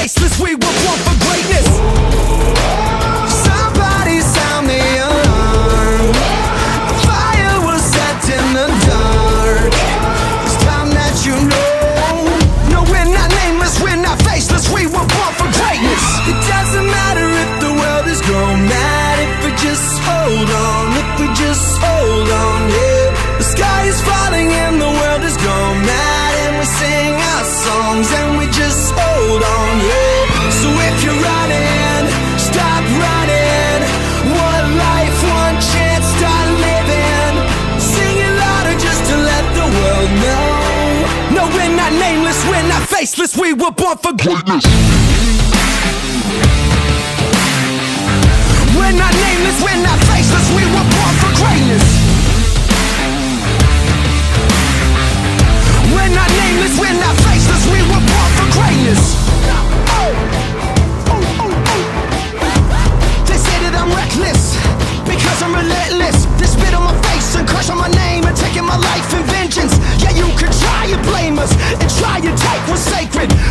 faceless. We were born for greatness. Somebody sound the alarm. A fire was set in the dark. It's time that you know. No, we're not nameless, we're not faceless. We were born for greatness. It doesn't matter if the world is gone mad. If we just hold on, if we just hold on, We're not faceless, we were born for greatness. We're not nameless, we're not faceless, we were born for greatness. We're not nameless, we're not faceless, we were born for greatness. Oh, oh, oh, they say that I'm reckless because I'm relentless. They spit on my face and crush on my name and taking my life in vengeance and try and take what's sacred.